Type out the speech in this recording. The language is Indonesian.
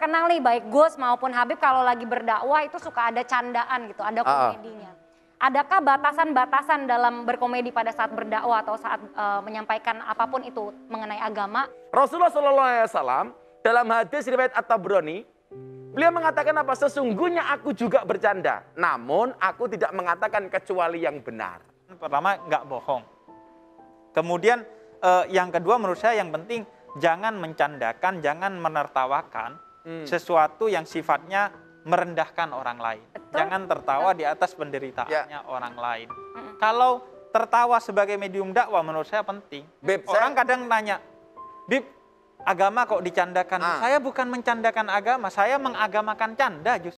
terkenal nih baik Gus maupun Habib kalau lagi berdakwah itu suka ada candaan gitu, ada Ah. komedinya. Adakah batasan-batasan dalam berkomedi pada saat berdakwah atau saat eh, menyampaikan apa pun itu mengenai agama? Rasulullah Shallallahu Alaihi Wasallam dalam hadis riwayat At-Tabrani, beliau mengatakan apa? Sesungguhnya aku juga bercanda, namun aku tidak mengatakan kecuali yang benar. Pertama nggak bohong. Kemudian eh, yang kedua menurut saya yang penting jangan mencandakan, jangan menertawakan Hmm. sesuatu yang sifatnya merendahkan orang lain. Betul. Jangan tertawa di atas penderitaannya Ya. orang lain. Mm-mm. Kalau tertawa sebagai medium dakwah menurut saya penting. Beb, Orang saya- kadang nanya, Bib, agama kok dicandakan? Ah. Saya bukan mencandakan agama, saya mengagamakan canda justru.